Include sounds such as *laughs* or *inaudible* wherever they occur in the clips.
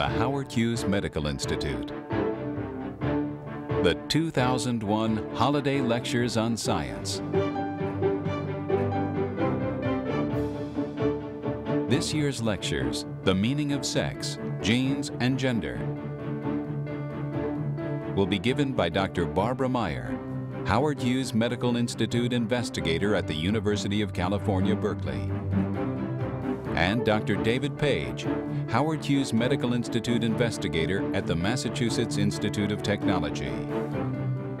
the Howard Hughes Medical Institute. The 2001 Holiday Lectures on Science. This year's lectures, The Meaning of Sex, Genes, and Gender, will be given by Dr. Barbara Meyer, Howard Hughes Medical Institute investigator at the University of California, Berkeley and Dr. David Page, Howard Hughes Medical Institute investigator at the Massachusetts Institute of Technology.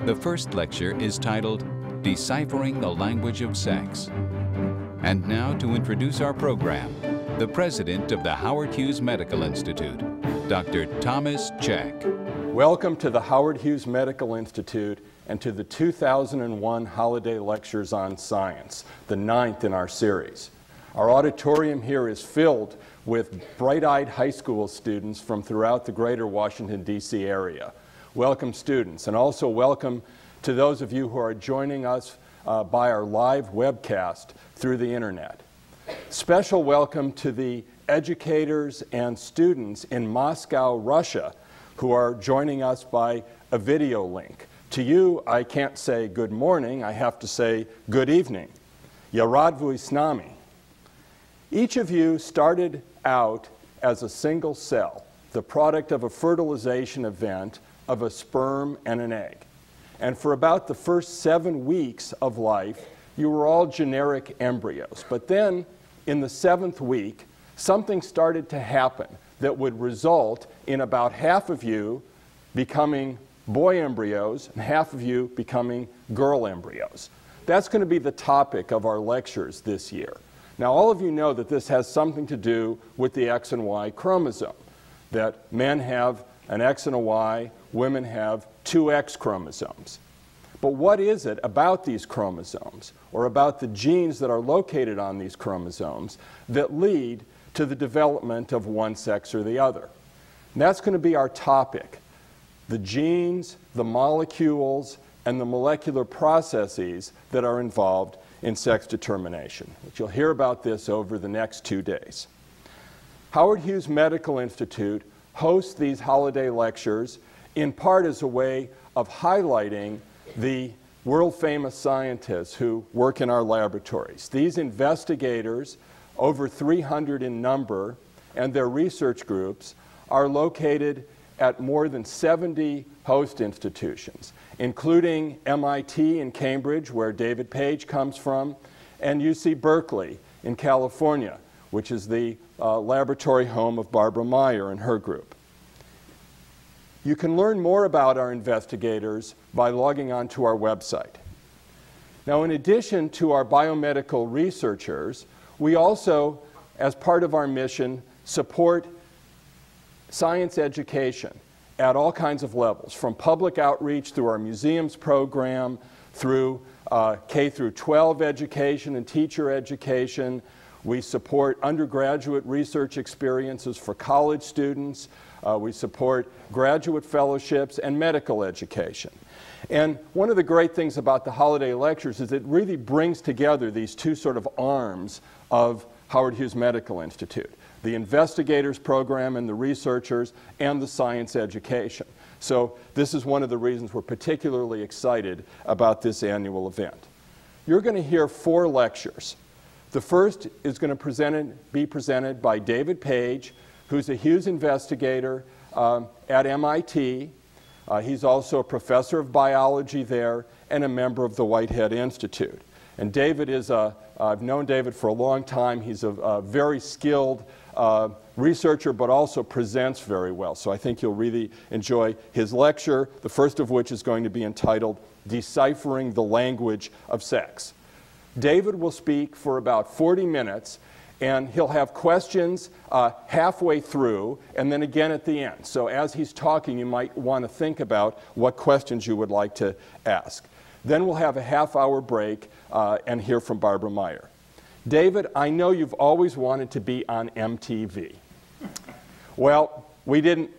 The first lecture is titled Deciphering the Language of Sex. And now to introduce our program, the president of the Howard Hughes Medical Institute, Dr. Thomas Cech. Welcome to the Howard Hughes Medical Institute and to the 2001 Holiday Lectures on Science, the ninth in our series. Our auditorium here is filled with bright-eyed high school students from throughout the greater Washington, D.C. area. Welcome students, and also welcome to those of you who are joining us uh, by our live webcast through the internet. Special welcome to the educators and students in Moscow, Russia, who are joining us by a video link. To you, I can't say good morning, I have to say good evening. Yaradvuy Snami. Each of you started out as a single cell, the product of a fertilization event of a sperm and an egg. And for about the first seven weeks of life, you were all generic embryos. But then, in the seventh week, something started to happen that would result in about half of you becoming boy embryos and half of you becoming girl embryos. That's going to be the topic of our lectures this year. Now, all of you know that this has something to do with the X and Y chromosome, that men have an X and a Y, women have two X chromosomes. But what is it about these chromosomes, or about the genes that are located on these chromosomes, that lead to the development of one sex or the other? And that's going to be our topic the genes, the molecules, and the molecular processes that are involved in sex determination. But you'll hear about this over the next two days. Howard Hughes Medical Institute hosts these holiday lectures in part as a way of highlighting the world famous scientists who work in our laboratories. These investigators, over 300 in number, and their research groups are located at more than 70 host institutions including MIT in Cambridge, where David Page comes from, and UC Berkeley in California, which is the uh, laboratory home of Barbara Meyer and her group. You can learn more about our investigators by logging on to our website. Now, in addition to our biomedical researchers, we also, as part of our mission, support science education at all kinds of levels, from public outreach through our museums program, through uh, K through 12 education and teacher education. We support undergraduate research experiences for college students. Uh, we support graduate fellowships and medical education. And one of the great things about the holiday lectures is it really brings together these two sort of arms of Howard Hughes Medical Institute the investigators program and the researchers, and the science education. So this is one of the reasons we're particularly excited about this annual event. You're going to hear four lectures. The first is going to present, be presented by David Page, who's a Hughes investigator um, at MIT. Uh, he's also a professor of biology there and a member of the Whitehead Institute. And David is a, I've known David for a long time. He's a, a very skilled uh, researcher, but also presents very well. So I think you'll really enjoy his lecture, the first of which is going to be entitled Deciphering the Language of Sex. David will speak for about 40 minutes, and he'll have questions uh, halfway through and then again at the end. So as he's talking, you might want to think about what questions you would like to ask. Then we'll have a half hour break uh, and hear from Barbara Meyer. David, I know you've always wanted to be on MTV. Well, we didn't,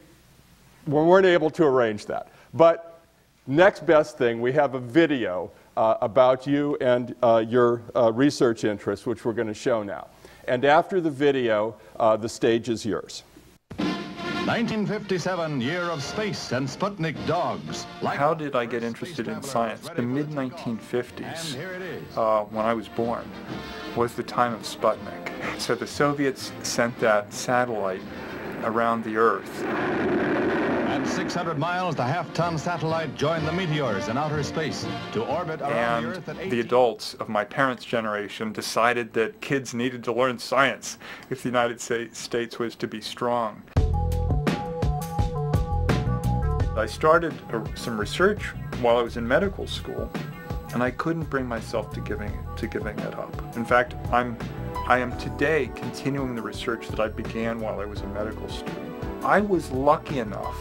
we weren't able to arrange that. But next best thing, we have a video uh, about you and uh, your uh, research interests, which we're going to show now. And after the video, uh, the stage is yours. The 1957, year of space and Sputnik dogs. Like How did I get interested in science? The mid-1950s, uh, when I was born, was the time of Sputnik. *laughs* So the Soviets sent that satellite around the Earth. At 600 miles, the half-ton satellite joined the meteors in outer space to orbit around and the Earth at the adults of my parents' generation decided that kids needed to learn science if the United States was to be strong. I started uh, some research while I was in medical school, and I couldn't bring myself to giving to giving it up. In fact, I'm I am today continuing the research that I began while I was a medical student. I was lucky enough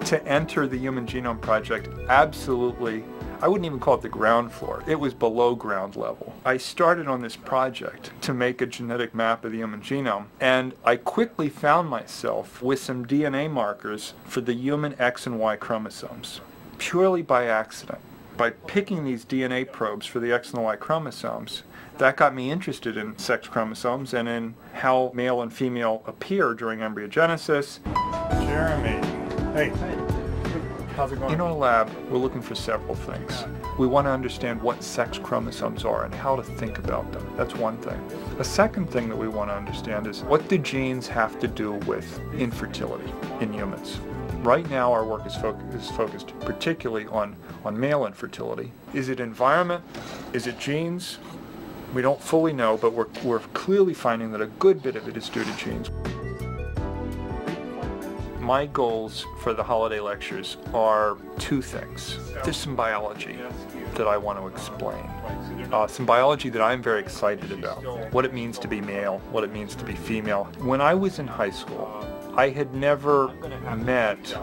*laughs* to enter the Human Genome Project absolutely I wouldn't even call it the ground floor. It was below ground level. I started on this project to make a genetic map of the human genome, and I quickly found myself with some DNA markers for the human X and Y chromosomes, purely by accident. By picking these DNA probes for the X and the Y chromosomes, that got me interested in sex chromosomes and in how male and female appear during embryogenesis. Jeremy, hey. How's it going? In our lab, we're looking for several things. We want to understand what sex chromosomes are and how to think about them. That's one thing. A second thing that we want to understand is what do genes have to do with infertility in humans? Right now, our work is, fo is focused particularly on, on male infertility. Is it environment? Is it genes? We don't fully know, but we're, we're clearly finding that a good bit of it is due to genes my goals for the holiday lectures are two things. There's some biology that I want to explain. Uh, some biology that I'm very excited about. What it means to be male, what it means to be female. When I was in high school, I had never met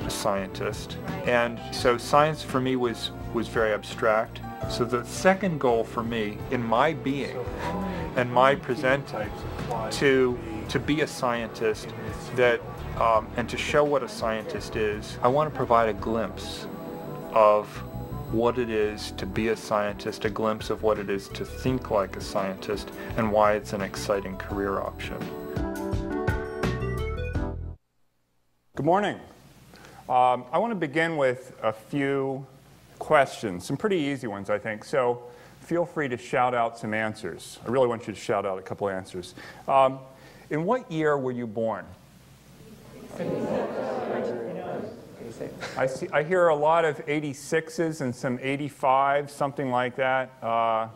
a scientist. And so science for me was, was very abstract. So the second goal for me in my being and my presenting to, to be a scientist that um, and to show what a scientist is, I want to provide a glimpse of what it is to be a scientist, a glimpse of what it is to think like a scientist, and why it's an exciting career option. Good morning. Um, I want to begin with a few questions, some pretty easy ones, I think. So feel free to shout out some answers. I really want you to shout out a couple answers. Um, in what year were you born? I, see, I hear a lot of 86s and some 85s, something like that. Uh,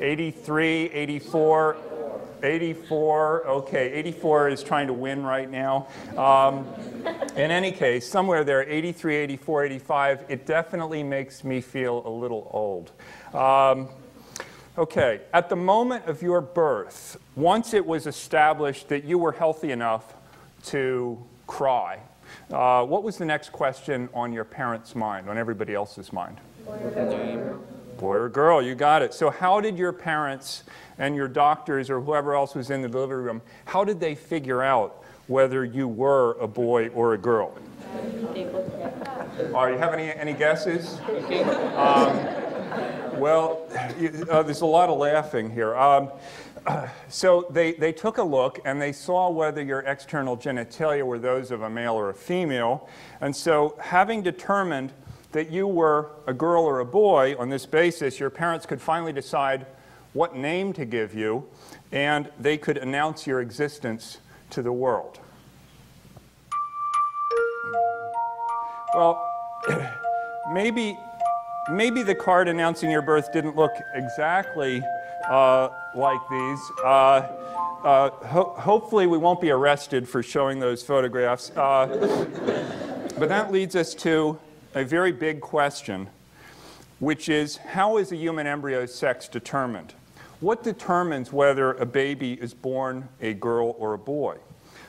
83, 84, 84, okay, 84 is trying to win right now. Um, in any case, somewhere there, 83, 84, 85, it definitely makes me feel a little old. Um, okay, at the moment of your birth, once it was established that you were healthy enough to cry. Uh, what was the next question on your parents' mind, on everybody else's mind? Boy or girl, you got it. So how did your parents and your doctors or whoever else was in the delivery room, how did they figure out whether you were a boy or a girl? Are you have any, any guesses? Um, well, uh, there's a lot of laughing here. Um, *clears throat* so they, they took a look and they saw whether your external genitalia were those of a male or a female. And so having determined that you were a girl or a boy on this basis, your parents could finally decide what name to give you, and they could announce your existence to the world. Well, *clears throat* maybe, maybe the card announcing your birth didn't look exactly uh, like these. Uh, uh, ho hopefully, we won't be arrested for showing those photographs. Uh, but that leads us to a very big question, which is how is a human embryo's sex determined? What determines whether a baby is born a girl or a boy?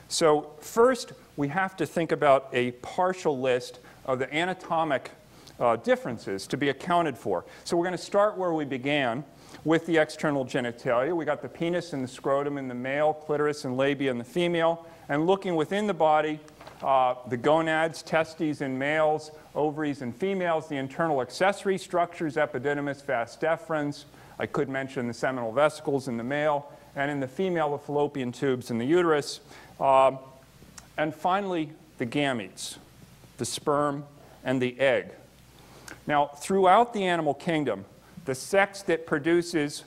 So, first, we have to think about a partial list of the anatomic uh, differences to be accounted for. So, we're going to start where we began with the external genitalia. We got the penis and the scrotum in the male, clitoris and labia in the female. And looking within the body, uh, the gonads, testes in males, ovaries in females, the internal accessory structures, epididymis, vas deferens. I could mention the seminal vesicles in the male, and in the female, the fallopian tubes in the uterus. Uh, and finally, the gametes, the sperm and the egg. Now, throughout the animal kingdom, the sex that produces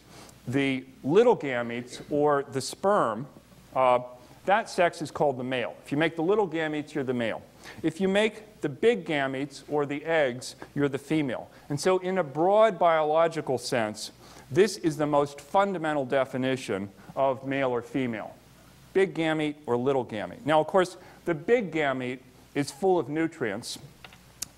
the little gametes or the sperm, uh, that sex is called the male. If you make the little gametes, you're the male. If you make the big gametes or the eggs, you're the female. And so, in a broad biological sense, this is the most fundamental definition of male or female big gamete or little gamete. Now, of course, the big gamete is full of nutrients,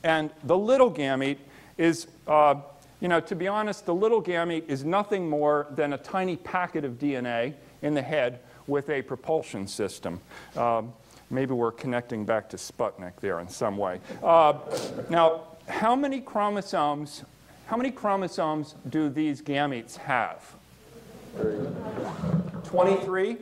and the little gamete is, uh, you know, to be honest, the little gamete is nothing more than a tiny packet of DNA in the head with a propulsion system. Um, maybe we're connecting back to Sputnik there in some way. Uh, now, how many chromosomes? How many chromosomes do these gametes have? 23.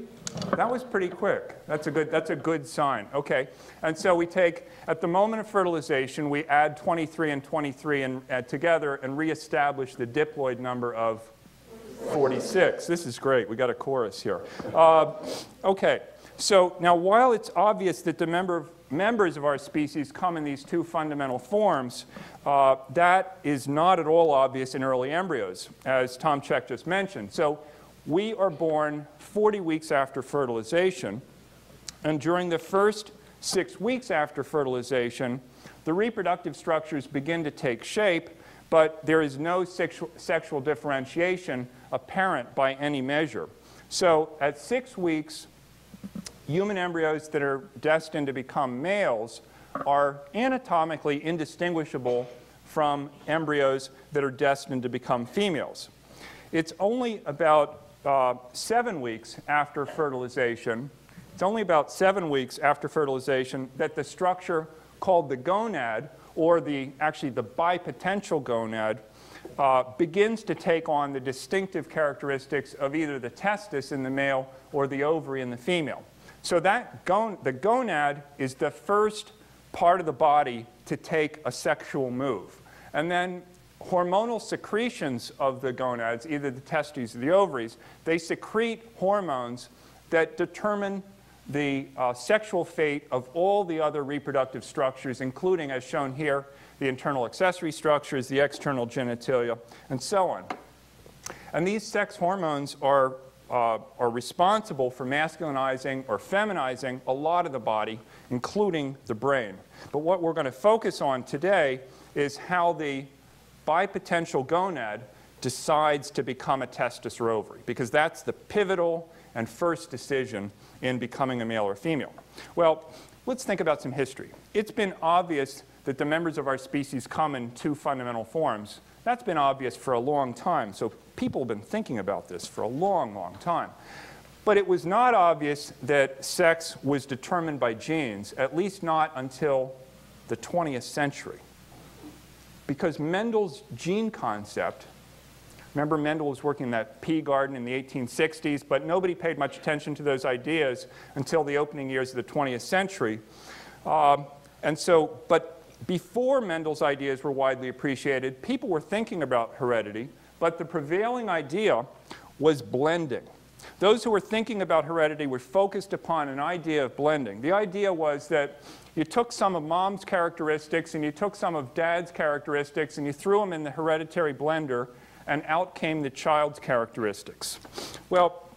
That was pretty quick. That's a good, that's a good sign. Okay. And so we take, at the moment of fertilization, we add 23 and 23 and, uh, together and reestablish the diploid number of 46. This is great. We got a chorus here. Uh, okay. So now, while it's obvious that the member of, members of our species come in these two fundamental forms, uh, that is not at all obvious in early embryos, as Tom Cech just mentioned. So we are born 40 weeks after fertilization, and during the first six weeks after fertilization, the reproductive structures begin to take shape, but there is no sexual, sexual differentiation apparent by any measure. So at six weeks, human embryos that are destined to become males are anatomically indistinguishable from embryos that are destined to become females. It's only about uh, seven weeks after fertilization, it's only about seven weeks after fertilization that the structure called the gonad, or the actually the bipotential gonad, uh, begins to take on the distinctive characteristics of either the testis in the male or the ovary in the female. So that gon the gonad is the first part of the body to take a sexual move. And then hormonal secretions of the gonads, either the testes or the ovaries, they secrete hormones that determine the uh, sexual fate of all the other reproductive structures, including, as shown here, the internal accessory structures, the external genitalia, and so on. And these sex hormones are, uh, are responsible for masculinizing or feminizing a lot of the body, including the brain. But what we're going to focus on today is how the bipotential gonad decides to become a testis ovary, because that's the pivotal and first decision in becoming a male or female. Well, let's think about some history. It's been obvious that the members of our species come in two fundamental forms. That's been obvious for a long time, so people have been thinking about this for a long, long time. But it was not obvious that sex was determined by genes, at least not until the 20th century because Mendel's gene concept, remember Mendel was working in that pea garden in the 1860s, but nobody paid much attention to those ideas until the opening years of the 20th century. Um, and so, but before Mendel's ideas were widely appreciated, people were thinking about heredity, but the prevailing idea was blending. Those who were thinking about heredity were focused upon an idea of blending. The idea was that you took some of mom's characteristics and you took some of dad's characteristics and you threw them in the hereditary blender, and out came the child's characteristics. Well,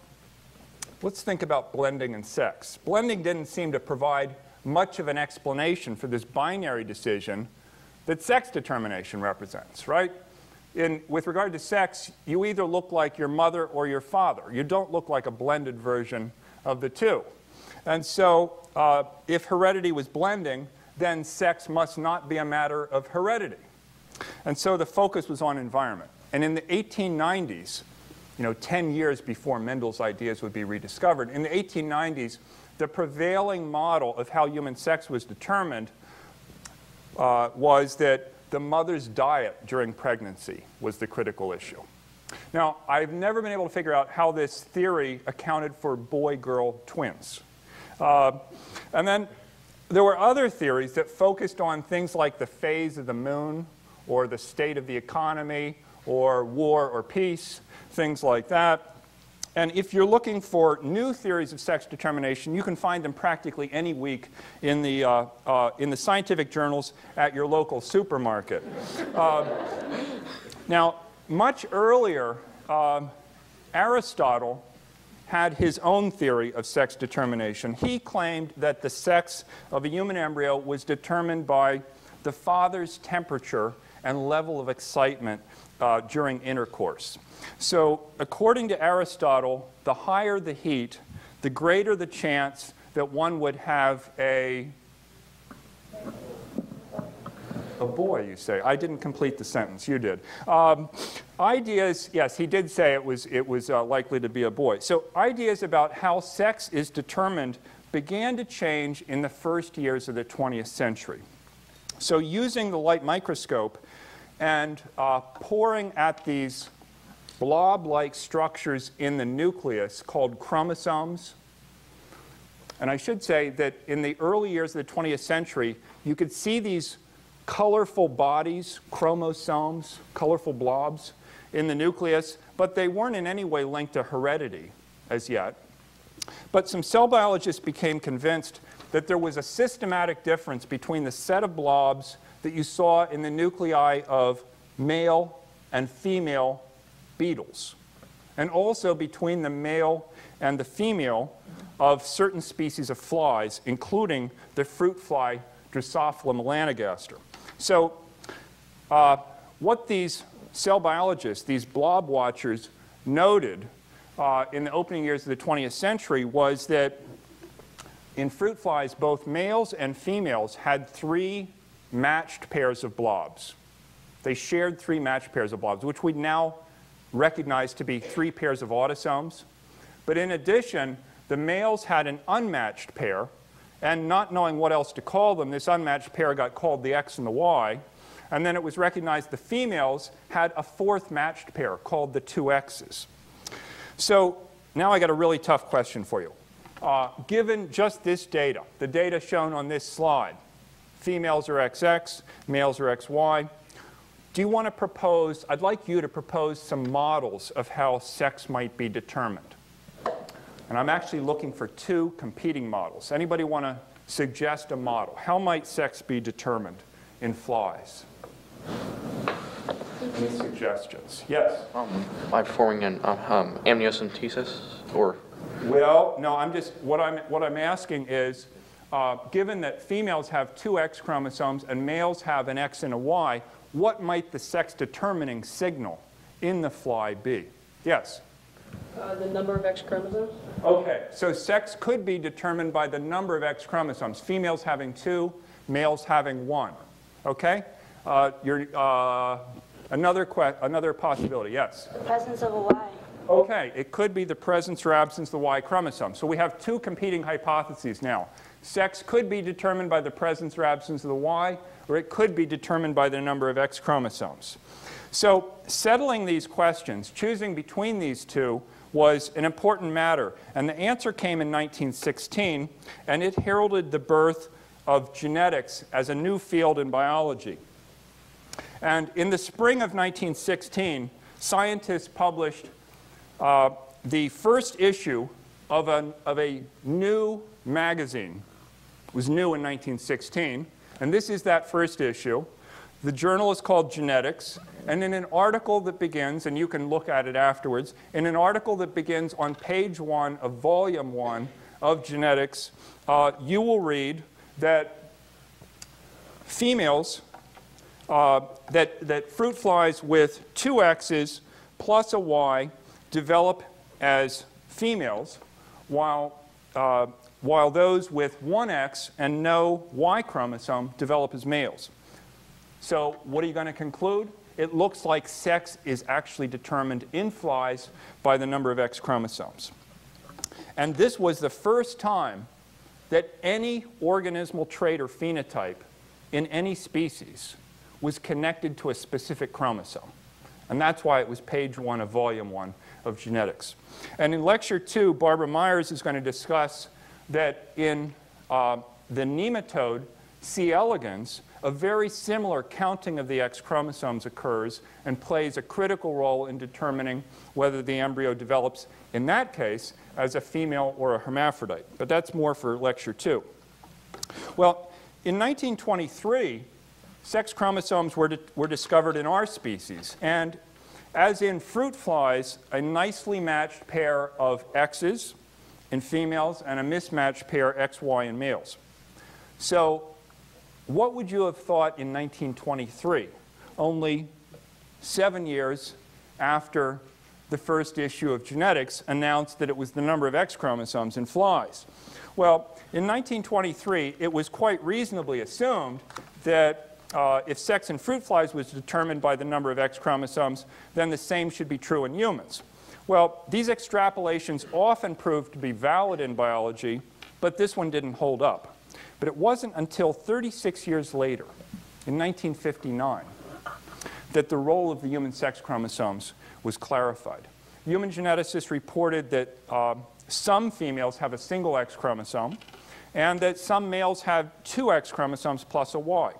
let's think about blending and sex. Blending didn't seem to provide much of an explanation for this binary decision that sex determination represents, right? In, with regard to sex, you either look like your mother or your father. You don't look like a blended version of the two. And so uh, if heredity was blending, then sex must not be a matter of heredity. And so the focus was on environment. And in the 1890s, you know, 10 years before Mendel's ideas would be rediscovered, in the 1890s, the prevailing model of how human sex was determined uh, was that the mother's diet during pregnancy was the critical issue. Now, I've never been able to figure out how this theory accounted for boy girl twins. Uh, and then there were other theories that focused on things like the phase of the moon or the state of the economy or war or peace, things like that. And if you're looking for new theories of sex determination, you can find them practically any week in the, uh, uh, in the scientific journals at your local supermarket. *laughs* Uh, now, much earlier, um, Aristotle had his own theory of sex determination. He claimed that the sex of a human embryo was determined by the father's temperature and level of excitement uh, during intercourse. So, according to Aristotle, the higher the heat, the greater the chance that one would have a a boy, you say. I didn't complete the sentence. You did. Um, ideas, yes, he did say it was, it was uh, likely to be a boy. So ideas about how sex is determined began to change in the first years of the 20th century. So using the light microscope and uh, poring at these blob-like structures in the nucleus called chromosomes. And I should say that in the early years of the 20th century, you could see these colorful bodies, chromosomes, colorful blobs in the nucleus, but they weren't in any way linked to heredity as yet. But some cell biologists became convinced that there was a systematic difference between the set of blobs that you saw in the nuclei of male and female beetles, and also between the male and the female of certain species of flies, including the fruit fly Drosophila melanogaster. So uh, what these cell biologists, these blob watchers, noted uh, in the opening years of the 20th century was that in fruit flies, both males and females had three matched pairs of blobs. They shared three matched pairs of blobs, which we now recognize to be three pairs of autosomes. But in addition, the males had an unmatched pair, and not knowing what else to call them, this unmatched pair got called the X and the Y. And then it was recognized the females had a fourth matched pair called the two X's. So now I got a really tough question for you. Uh, given just this data, the data shown on this slide, females are XX, males are XY, do you want to propose, I'd like you to propose some models of how sex might be determined. And I'm actually looking for two competing models. Anybody want to suggest a model? How might sex be determined in flies? Any suggestions? Yes? Um, by performing an um, um, amniocentesis or? Well, no, I'm just, what I'm, what I'm asking is, uh, given that females have two X chromosomes and males have an X and a Y, what might the sex determining signal in the fly be? Yes? Uh, the number of X chromosomes? Okay, so sex could be determined by the number of X chromosomes, females having two, males having one. Okay? Uh, uh, another, another possibility, yes? The presence of a Y. Okay, it could be the presence or absence of the Y chromosome. So we have two competing hypotheses now. Sex could be determined by the presence or absence of the Y, or it could be determined by the number of X chromosomes. So settling these questions, choosing between these two, was an important matter. And the answer came in 1916, and it heralded the birth of genetics as a new field in biology. And in the spring of 1916, scientists published uh, the first issue of a, of a new magazine. Was new in 1916. And this is that first issue. The journal is called Genetics. And in an article that begins, and you can look at it afterwards, in an article that begins on page one of volume one of Genetics, uh, you will read that females, uh, that, that fruit flies with two X's plus a Y develop as females, while uh, while those with one X and no Y chromosome develop as males. So what are you going to conclude? It looks like sex is actually determined in flies by the number of X chromosomes. And this was the first time that any organismal trait or phenotype in any species was connected to a specific chromosome. And that's why it was page one of volume one of genetics. And in lecture two, Barbara Myers is going to discuss that in uh, the nematode C. elegans, a very similar counting of the X chromosomes occurs and plays a critical role in determining whether the embryo develops, in that case, as a female or a hermaphrodite. But that's more for lecture two. Well, in 1923, sex chromosomes were, were discovered in our species. And as in fruit flies, a nicely matched pair of X's in females and a mismatched pair XY in males. So what would you have thought in 1923, only seven years after the first issue of Genetics announced that it was the number of X chromosomes in flies? Well, in 1923, it was quite reasonably assumed that uh, if sex in fruit flies was determined by the number of X chromosomes, then the same should be true in humans. Well, these extrapolations often proved to be valid in biology, but this one didn't hold up. But it wasn't until 36 years later, in 1959, that the role of the human sex chromosomes was clarified. Human geneticists reported that uh, some females have a single X chromosome, and that some males have two X chromosomes plus a Y.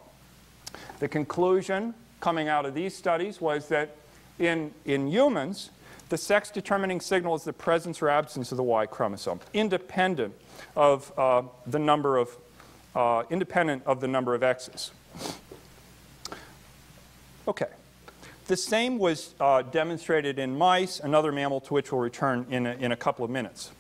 The conclusion coming out of these studies was that in, in humans, the sex determining signal is the presence or absence of the Y chromosome, independent of uh, the number of uh, independent of the number of x's. Okay. The same was uh, demonstrated in mice, another mammal to which we'll return in a, in a couple of minutes.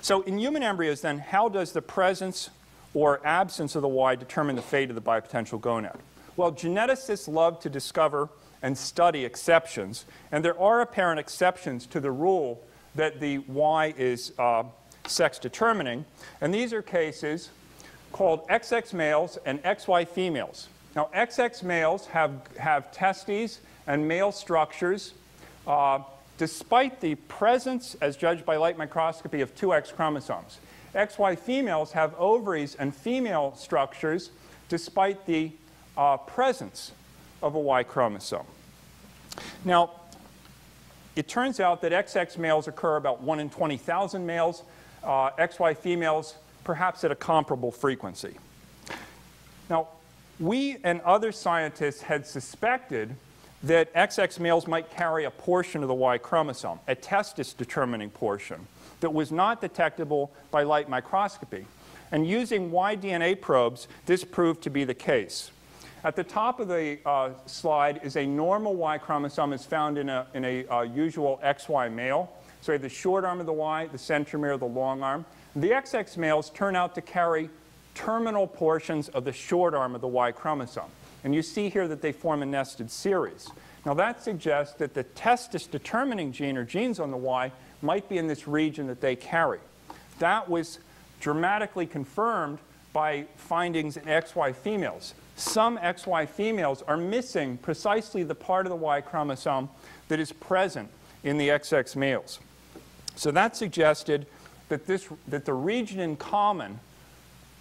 So in human embryos, then, how does the presence or absence of the Y determine the fate of the bipotential gonad? Well, geneticists love to discover and study exceptions, and there are apparent exceptions to the rule that the Y is uh, sex determining, and these are cases called XX males and XY females. Now, XX males have, have testes and male structures uh, despite the presence, as judged by light microscopy, of two X chromosomes. XY females have ovaries and female structures despite the uh, presence of a Y chromosome. Now, it turns out that XX males occur about 1 in 20,000 males. Uh, XY females perhaps at a comparable frequency. Now, we and other scientists had suspected that XX males might carry a portion of the Y chromosome, a testis determining portion, that was not detectable by light microscopy. And using Y DNA probes, this proved to be the case. At the top of the uh, slide is a normal Y chromosome is found in a, in a uh, usual XY male. So we have the short arm of the Y, the centromere, the long arm. The XX males turn out to carry terminal portions of the short arm of the Y chromosome. And you see here that they form a nested series. Now that suggests that the testis determining gene or genes on the Y might be in this region that they carry. That was dramatically confirmed by findings in XY females. Some XY females are missing precisely the part of the Y chromosome that is present in the XX males. So that suggested that, this, that the region in common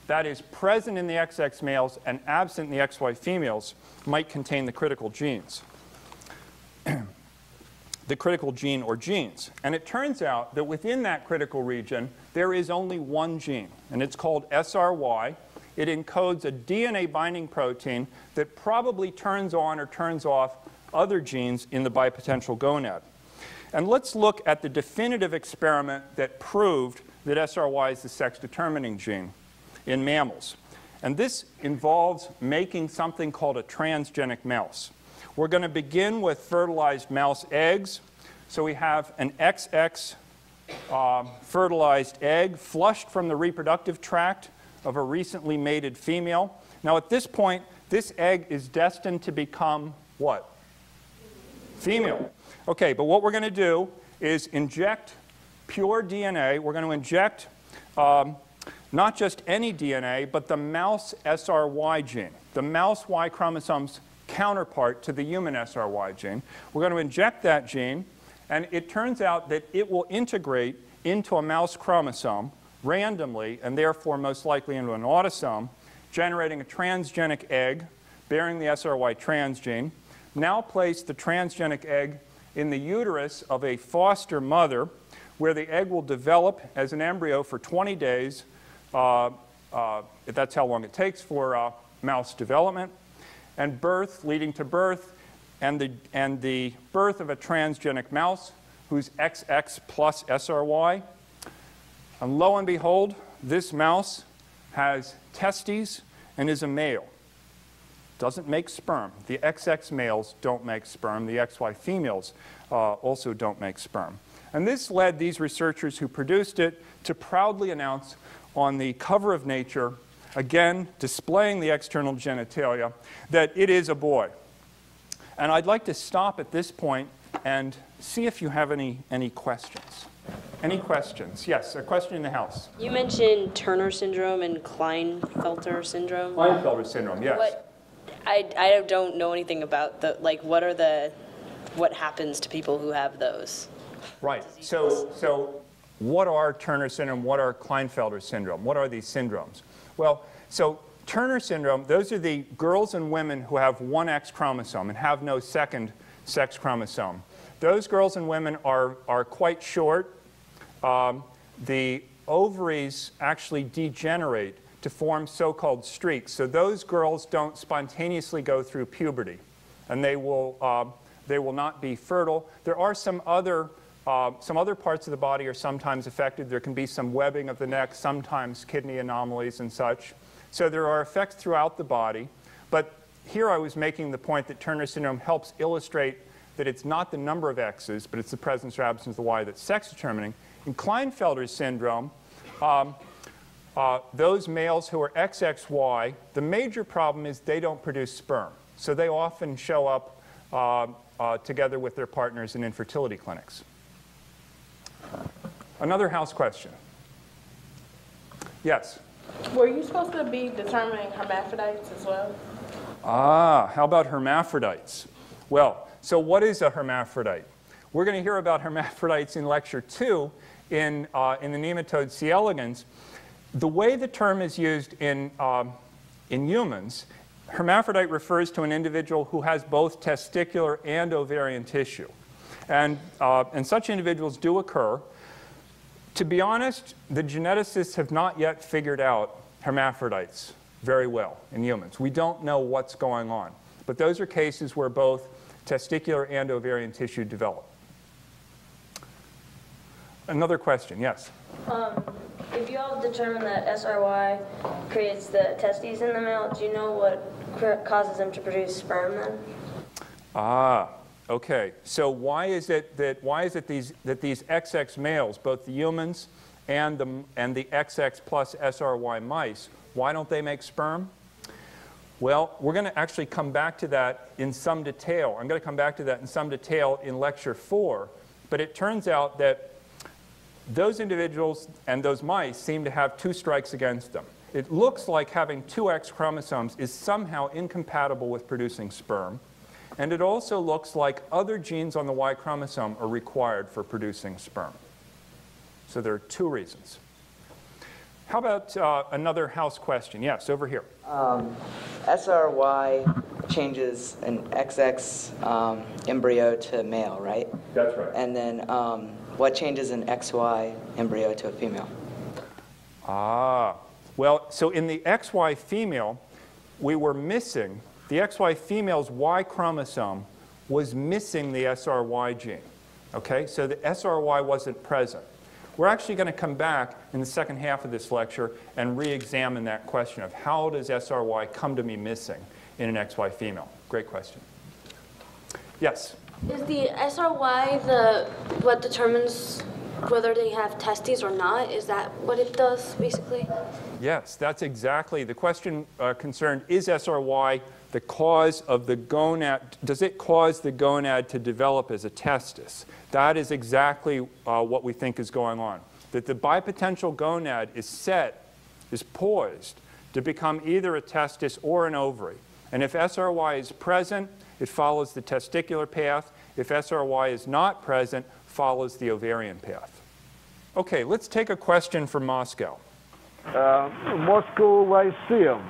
that is present in the XX males and absent in the XY females might contain the critical genes. *clears throat* the critical gene or genes. And it turns out that within that critical region, there is only one gene, and it's called SRY. It encodes a DNA binding protein that probably turns on or turns off other genes in the bipotential gonad. And let's look at the definitive experiment that proved that SRY is the sex determining gene in mammals. And this involves making something called a transgenic mouse. We're going to begin with fertilized mouse eggs. So we have an XX uh, fertilized egg flushed from the reproductive tract of a recently mated female. Now, at this point, this egg is destined to become what? Female. Okay, but what we're going to do is inject pure DNA. We're going to inject um, not just any DNA, but the mouse SRY gene, the mouse Y chromosome's counterpart to the human SRY gene. We're going to inject that gene, and it turns out that it will integrate into a mouse chromosome randomly, and therefore most likely into an autosome, generating a transgenic egg bearing the SRY transgene. Now place the transgenic egg in the uterus of a foster mother where the egg will develop as an embryo for 20 days, uh, uh, that's how long it takes for uh, mouse development. And birth, leading to birth, and the, and the birth of a transgenic mouse who's XX plus SRY. And lo and behold, this mouse has testes and is a male. Doesn't make sperm. The XX males don't make sperm. The XY females uh, also don't make sperm. And this led these researchers who produced it to proudly announce on the cover of Nature, again displaying the external genitalia, that it is a boy. And I'd like to stop at this point and see if you have any, any questions. Any questions? Yes, a question in the house. You mentioned Turner syndrome and Klinefelter syndrome. Klinefelter syndrome, yes. What, I, I don't know anything about the, like, what are the, what happens to people who have those? Right. So, so what are Turner syndrome? What are Klinefelter syndrome? What are these syndromes? Well, so Turner syndrome, those are the girls and women who have one X chromosome and have no second sex chromosome. Those girls and women are, are quite short. Um, the ovaries actually degenerate to form so-called streaks. So those girls don't spontaneously go through puberty, and they will, uh, they will not be fertile. There are some other, uh, some other parts of the body are sometimes affected. There can be some webbing of the neck, sometimes kidney anomalies and such. So there are effects throughout the body. But here I was making the point that Turner syndrome helps illustrate that it's not the number of X's, but it's the presence or absence of the Y that's sex determining. In Klinefelter syndrome, um, uh, those males who are XXY, the major problem is they don't produce sperm. So they often show up uh, uh, together with their partners in infertility clinics. Another house question. Yes? Were you supposed to be determining hermaphrodites as well? Ah, how about hermaphrodites? Well, so what is a hermaphrodite? We're going to hear about hermaphrodites in lecture two in, uh, in the nematode C. elegans. The way the term is used in, um, in humans, hermaphrodite refers to an individual who has both testicular and ovarian tissue. And, uh, and such individuals do occur. To be honest, the geneticists have not yet figured out hermaphrodites very well in humans. We don't know what's going on. But those are cases where both testicular and ovarian tissue develop. Another question, yes? Um, if you all determine that SRY creates the testes in the male, do you know what causes them to produce sperm then? Ah, okay. So why is it that why is it these that these XX males, both the humans and the and the XX plus SRY mice, why don't they make sperm? Well, we're going to actually come back to that in some detail. I'm going to come back to that in some detail in lecture four. But it turns out that those individuals and those mice seem to have two strikes against them. It looks like having two X chromosomes is somehow incompatible with producing sperm. And it also looks like other genes on the Y chromosome are required for producing sperm. So there are two reasons. How about uh, another house question? Yes, over here. Um, SRY changes an XX um, embryo to male, right? That's right. And then um, what changes an XY embryo to a female? Ah, well, so in the XY female, we were missing, the XY female's Y chromosome was missing the SRY gene. Okay, so the SRY wasn't present. We're actually going to come back in the second half of this lecture and re-examine that question of how does SRY come to be missing in an XY female? Great question. Yes? Is the SRY the what determines whether they have testes or not? Is that what it does, basically? Yes, that's exactly. The question uh, concerned, is SRY the cause of the gonad, does it cause the gonad to develop as a testis? That is exactly uh, what we think is going on. That the bipotential gonad is set, is poised to become either a testis or an ovary. And if SRY is present, it follows the testicular path. If SRY is not present, follows the ovarian path. Okay, let's take a question from Moscow. Uh, Moscow Lyceum.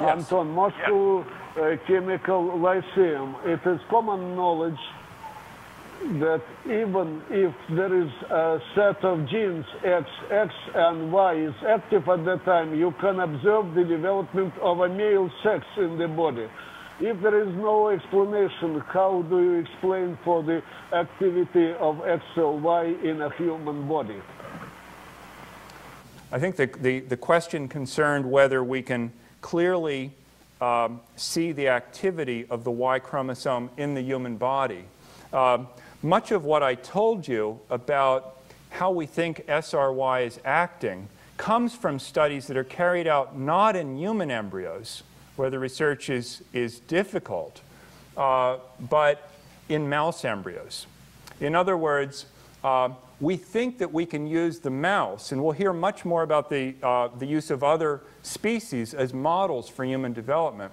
Yes. Anton, Moscow uh, Chemical Lyceum. It is common knowledge that even if there is a set of genes X, X and Y is active at that time, you can observe the development of a male sex in the body. If there is no explanation, how do you explain for the activity of X or Y in a human body? I think the, the, the question concerned whether we can clearly um, see the activity of the Y chromosome in the human body. Um, much of what I told you about how we think SRY is acting comes from studies that are carried out not in human embryos, where the research is, is difficult, uh, but in mouse embryos. In other words, uh, we think that we can use the mouse, and we'll hear much more about the, uh, the use of other species as models for human development.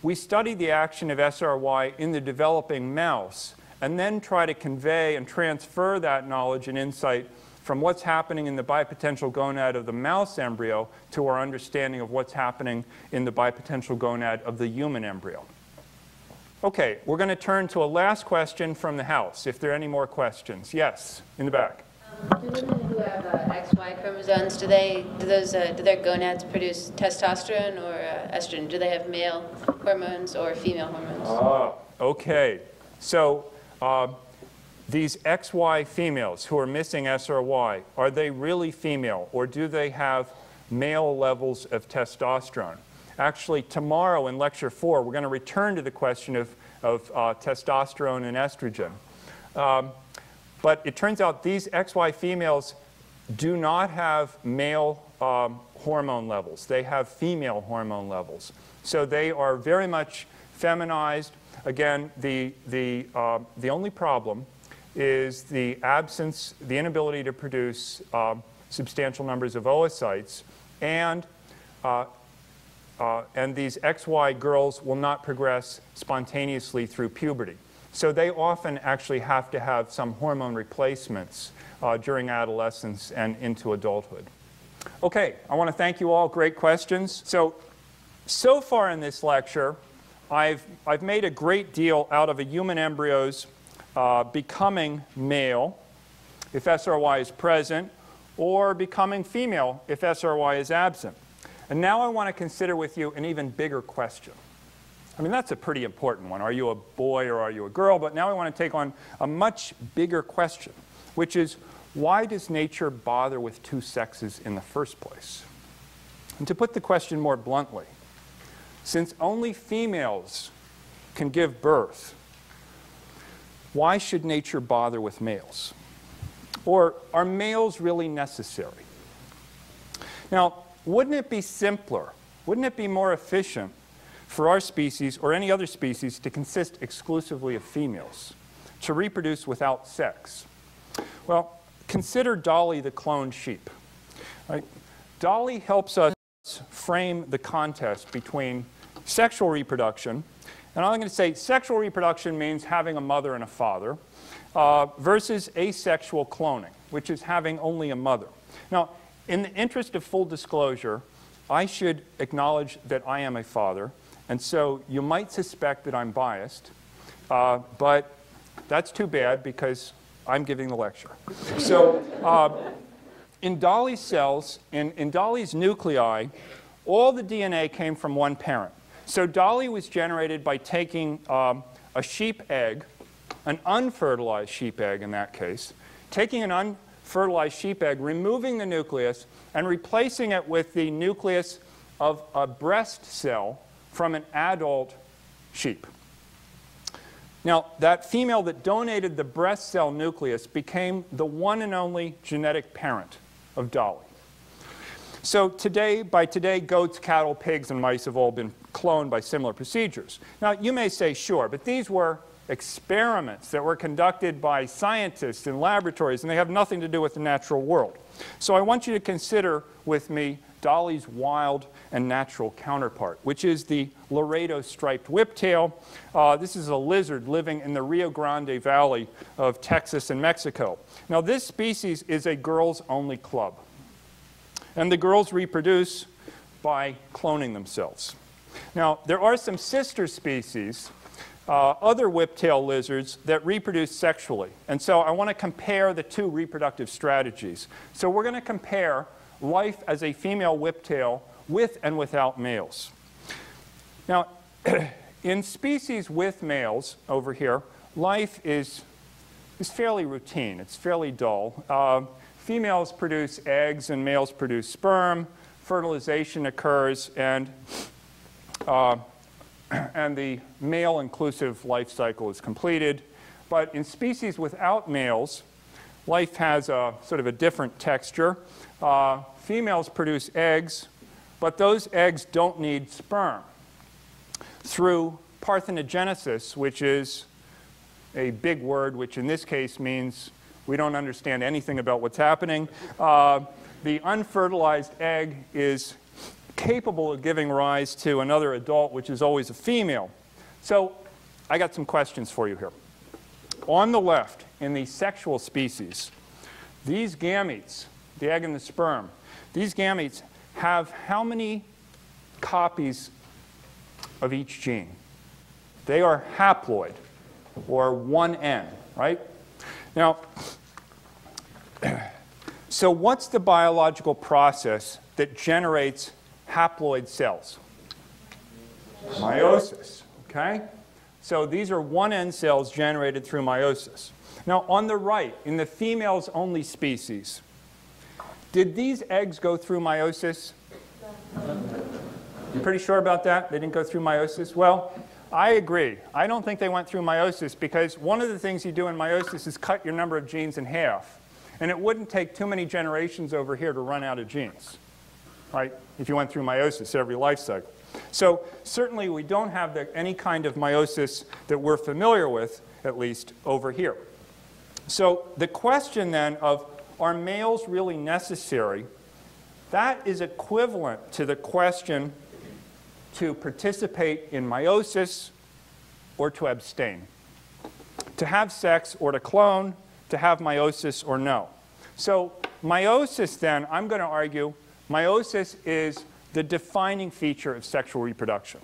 We study the action of SRY in the developing mouse and then try to convey and transfer that knowledge and insight from what's happening in the bipotential gonad of the mouse embryo to our understanding of what's happening in the bipotential gonad of the human embryo. Okay, we're going to turn to a last question from the House, if there are any more questions. Yes, in the back. Um, do women who have uh, XY chromosomes, do they do those uh, do their gonads produce testosterone or uh, estrogen? Do they have male hormones or female hormones? Ah, okay. So uh, these XY females who are missing SRY, are they really female or do they have male levels of testosterone? Actually, tomorrow in lecture four, we're going to return to the question of, of uh, testosterone and estrogen. Um, but it turns out these XY females do not have male um, hormone levels. They have female hormone levels. So they are very much feminized. Again, the, the, uh, the only problem is the absence, the inability to produce uh, substantial numbers of oocytes and uh, uh, and these XY girls will not progress spontaneously through puberty. So they often actually have to have some hormone replacements uh, during adolescence and into adulthood. Okay, I want to thank you all. Great questions. So, so far in this lecture, I've, I've made a great deal out of a human embryo's uh, becoming male if SRY is present, or becoming female if SRY is absent. And now I want to consider with you an even bigger question. I mean, that's a pretty important one. Are you a boy or are you a girl? But now I want to take on a much bigger question, which is why does nature bother with two sexes in the first place? And to put the question more bluntly, since only females can give birth, why should nature bother with males? Or are males really necessary? Now, wouldn't it be simpler, wouldn't it be more efficient for our species or any other species to consist exclusively of females, to reproduce without sex? Well, consider Dolly the cloned sheep. Right? Dolly helps us frame the contest between sexual reproduction, and I'm going to say sexual reproduction means having a mother and a father, uh, versus asexual cloning, which is having only a mother. Now, in the interest of full disclosure, I should acknowledge that I am a father, and so you might suspect that I'm biased, uh, but that's too bad because I'm giving the lecture. So, uh, in Dolly's cells, in, in Dolly's nuclei, all the DNA came from one parent. So, Dolly was generated by taking um, a sheep egg, an unfertilized sheep egg in that case, taking an unfertilized sheep egg, removing the nucleus and replacing it with the nucleus of a breast cell from an adult sheep. Now, that female that donated the breast cell nucleus became the one and only genetic parent of Dolly. So today, by today, goats, cattle, pigs, and mice have all been cloned by similar procedures. Now, you may say, sure, but these were experiments that were conducted by scientists in laboratories, and they have nothing to do with the natural world. So I want you to consider with me Dolly's wild and natural counterpart, which is the Laredo striped whiptail. Uh, this is a lizard living in the Rio Grande Valley of Texas and Mexico. Now, this species is a girls only club, and the girls reproduce by cloning themselves. Now, there are some sister species uh, other whiptail lizards that reproduce sexually. And so I want to compare the two reproductive strategies. So we're going to compare life as a female whiptail with and without males. Now, *clears throat* in species with males over here, life is, is fairly routine. It's fairly dull. Uh, females produce eggs and males produce sperm. Fertilization occurs and, uh, *clears throat* and the male inclusive life cycle is completed. But in species without males, life has a sort of a different texture. Uh, females produce eggs, but those eggs don't need sperm. Through parthenogenesis, which is a big word, which in this case means we don't understand anything about what's happening. Uh, the unfertilized egg is capable of giving rise to another adult, which is always a female. So I got some questions for you here. On the left, in the sexual species, these gametes, the egg and the sperm, these gametes have how many copies of each gene? They are haploid, or 1N, right? Now, *clears throat* so what's the biological process that generates haploid cells? Meiosis, okay? So these are 1N cells generated through meiosis. Now, on the right, in the females only species, did these eggs go through meiosis? You pretty sure about that? They didn't go through meiosis? Well, I agree. I don't think they went through meiosis because one of the things you do in meiosis is cut your number of genes in half. And it wouldn't take too many generations over here to run out of genes, right, if you went through meiosis every life cycle. So certainly we don't have the, any kind of meiosis that we're familiar with, at least over here. So the question then of are males really necessary? That is equivalent to the question to participate in meiosis or to abstain. To have sex or to clone, to have meiosis or no. So meiosis then, I'm going to argue, meiosis is the defining feature of sexual reproduction.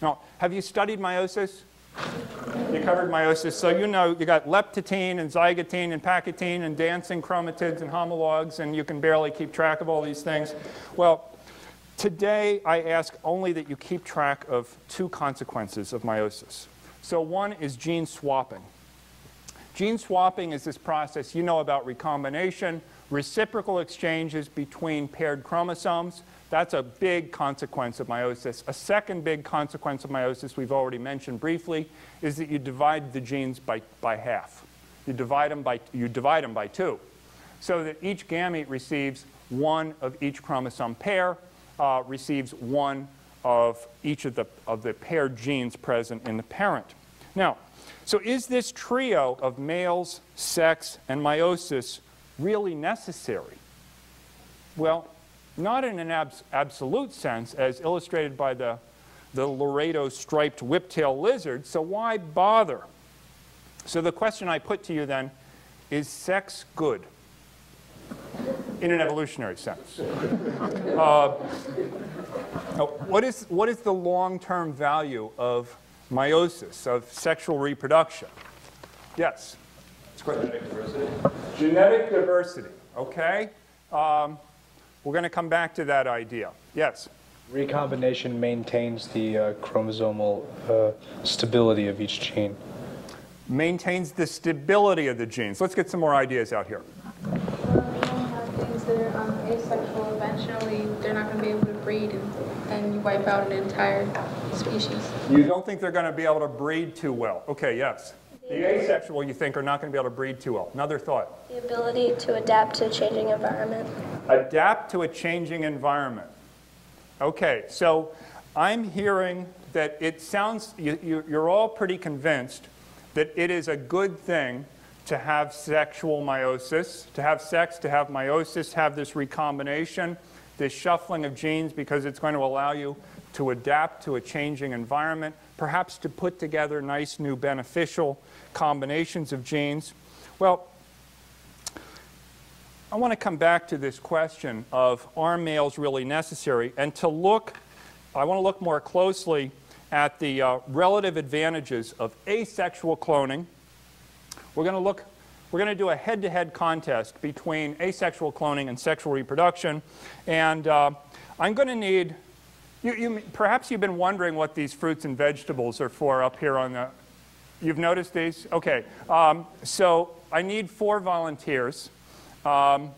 Now, have you studied meiosis? You covered meiosis, so you know you got leptotene and zygotene and pachytene and dancing chromatids and homologs, and you can barely keep track of all these things. Well, today I ask only that you keep track of two consequences of meiosis. So one is gene swapping. Gene swapping is this process you know about recombination, reciprocal exchanges between paired chromosomes. That's a big consequence of meiosis. A second big consequence of meiosis we've already mentioned briefly is that you divide the genes by, by half. You divide, them by, you divide them by two so that each gamete receives one of each chromosome pair, uh, receives one of each of the, of the paired genes present in the parent. Now, so is this trio of males, sex, and meiosis really necessary? Well, not in an abs absolute sense, as illustrated by the, the Laredo striped whiptail lizard, so why bother? So the question I put to you then is sex good? In an evolutionary sense. Uh, what, is, what is the long-term value of meiosis, of sexual reproduction? Yes? Genetic diversity. Genetic diversity, okay? Um, we're going to come back to that idea. Yes? Recombination maintains the uh, chromosomal uh, stability of each gene. Maintains the stability of the genes. Let's get some more ideas out here. Uh, have things that are um, asexual, eventually they're not going to be able to breed and, and you wipe out an entire species. You don't think they're going to be able to breed too well? Okay, yes. The asexual, you think, are not going to be able to breed too well. Another thought. The ability to adapt to a changing environment. Adapt to a changing environment. Okay, so I'm hearing that it sounds, you, you, you're all pretty convinced that it is a good thing to have sexual meiosis, to have sex, to have meiosis, have this recombination, this shuffling of genes, because it's going to allow you to adapt to a changing environment, perhaps to put together nice new beneficial combinations of genes? Well, I want to come back to this question of are males really necessary and to look, I want to look more closely at the uh, relative advantages of asexual cloning. We're going to look, we're going to do a head-to-head contest between asexual cloning and sexual reproduction. And uh, I'm going to need, you, you, perhaps you've been wondering what these fruits and vegetables are for up here on the, you've noticed these? Okay, um, so I need four volunteers. Um,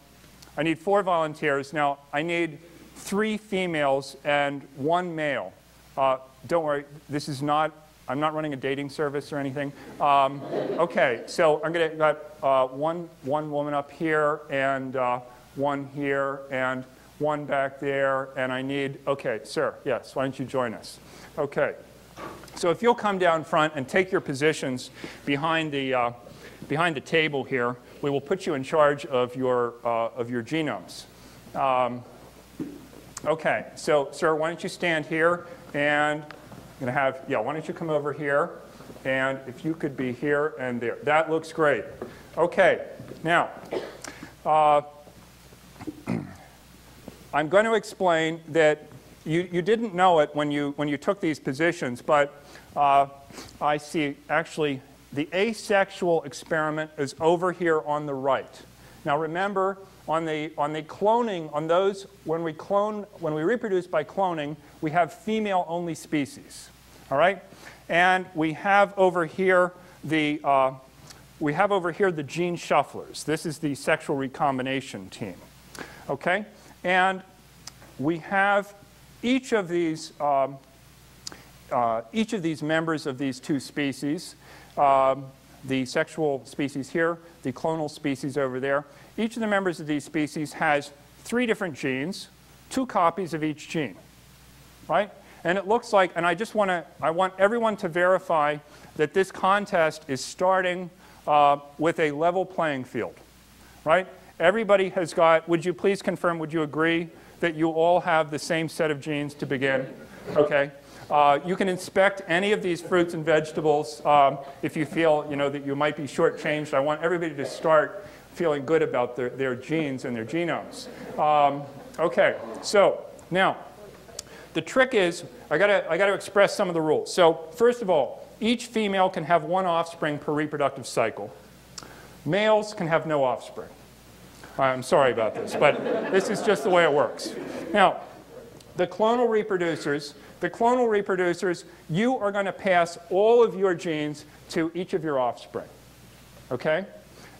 I need four volunteers. Now, I need three females and one male. Uh, don't worry, this is not, I'm not running a dating service or anything. Um, okay, so I'm going to got uh, one, one woman up here and uh, one here and one back there. And I need, okay, sir, yes, why don't you join us? Okay, so if you'll come down front and take your positions behind the, uh, behind the table here, we will put you in charge of your, uh, of your genomes. Um, okay, so sir, why don't you stand here and I'm going to have, yeah, why don't you come over here and if you could be here and there. That looks great. Okay, now, uh, *clears throat* I'm going to explain that you, you didn't know it when you, when you took these positions, but uh, I see actually the asexual experiment is over here on the right. Now remember, on the, on the cloning, on those, when we clone, when we reproduce by cloning, we have female-only species, all right? And we have over here the, uh, we have over here the gene shufflers. This is the sexual recombination team, okay? And we have each of these, um, uh, each of these members of these two species um, the sexual species here, the clonal species over there. Each of the members of these species has three different genes, two copies of each gene, right? And it looks like, and I just want to, I want everyone to verify that this contest is starting uh, with a level playing field, right? Everybody has got, would you please confirm, would you agree that you all have the same set of genes to begin? Okay. Uh, you can inspect any of these fruits and vegetables um, if you feel you know, that you might be shortchanged. I want everybody to start feeling good about their, their genes and their genomes. Um, okay, so now the trick is I gotta, I gotta express some of the rules. So first of all, each female can have one offspring per reproductive cycle. Males can have no offspring. I'm sorry about this, but this is just the way it works. Now, the clonal reproducers the clonal reproducers, you are going to pass all of your genes to each of your offspring. Okay?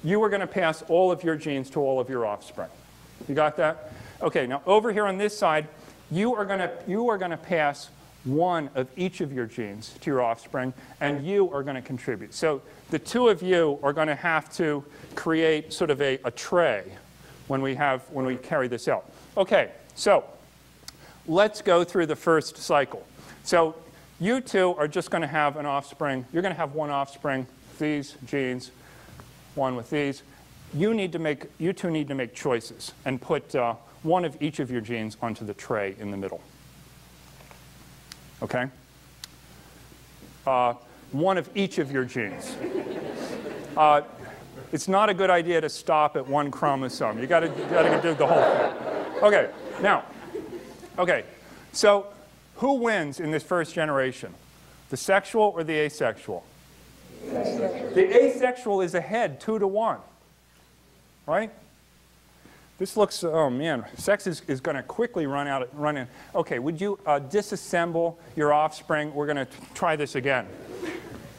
You are going to pass all of your genes to all of your offspring. You got that? Okay, now over here on this side, you are going to, you are going to pass one of each of your genes to your offspring, and you are going to contribute. So the two of you are going to have to create sort of a, a tray when we, have, when we carry this out. Okay, so let's go through the first cycle. So you two are just going to have an offspring. You're going to have one offspring, these genes, one with these. You need to make, you two need to make choices and put uh, one of each of your genes onto the tray in the middle. Okay? Uh, one of each of your genes. *laughs* Uh, it's not a good idea to stop at one chromosome. You got to do the whole thing. Okay, now Okay, so who wins in this first generation? The sexual or the asexual? The asexual is ahead two to one, right? This looks, oh man, sex is, is going to quickly run out, run in. Okay, would you uh, disassemble your offspring? We're going to try this again.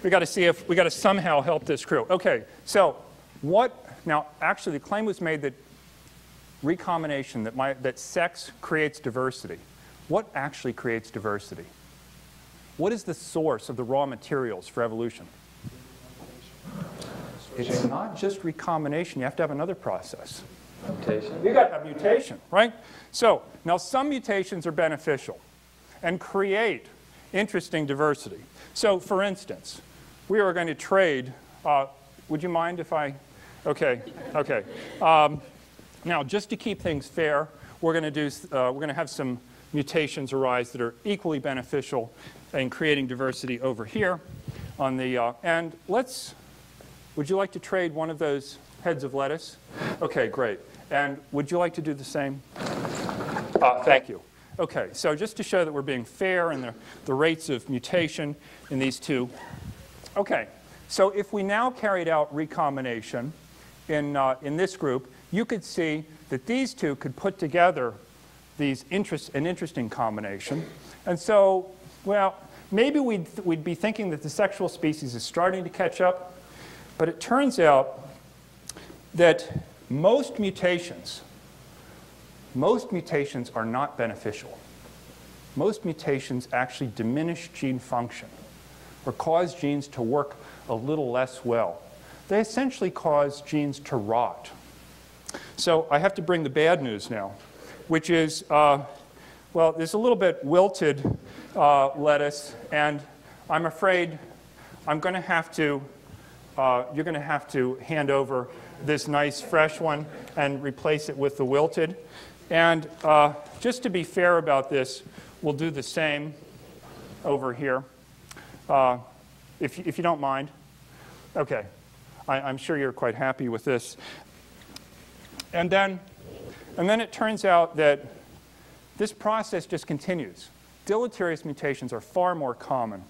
We got to see if we got to somehow help this crew. Okay, so what, now actually the claim was made that recombination, that, my, that sex creates diversity. What actually creates diversity? What is the source of the raw materials for evolution? It's not just recombination. You have to have another process. Mutation. You got to have mutation, right? So now some mutations are beneficial and create interesting diversity. So for instance, we are going to trade. Uh, would you mind if I? Okay, okay. Um, now, just to keep things fair, we're going to do, uh, we're going to have some mutations arise that are equally beneficial in creating diversity over here on the, uh, and let's, would you like to trade one of those heads of lettuce? Okay, great. And would you like to do the same? Uh, thank you. Okay, so just to show that we're being fair in the, the rates of mutation in these two. Okay, so if we now carried out recombination in, uh, in this group, you could see that these two could put together these interest, an interesting combination. And so, well, maybe we'd, we'd be thinking that the sexual species is starting to catch up, but it turns out that most mutations, most mutations are not beneficial. Most mutations actually diminish gene function or cause genes to work a little less well. They essentially cause genes to rot. So I have to bring the bad news now, which is, uh, well, there's a little bit wilted uh, lettuce, and I'm afraid I'm going to have to, uh, you're going to have to hand over this nice fresh one and replace it with the wilted. And uh, just to be fair about this, we'll do the same over here, uh, if, if you don't mind. Okay, I, I'm sure you're quite happy with this. And then, and then it turns out that this process just continues. Deleterious mutations are far more common.